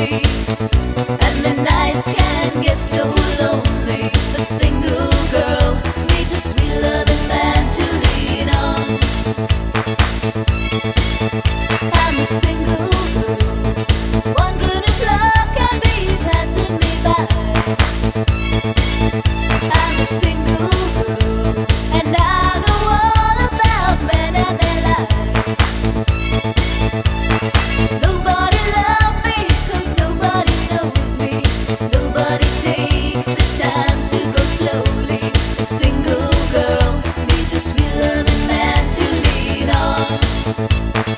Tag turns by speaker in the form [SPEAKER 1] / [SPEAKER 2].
[SPEAKER 1] and the nights can get so lonely. A single girl a sweet loving man to lean on. I'm a single girl, wondering if love can be passing me by. I'm a single girl, and I about men and their. Nobody Thank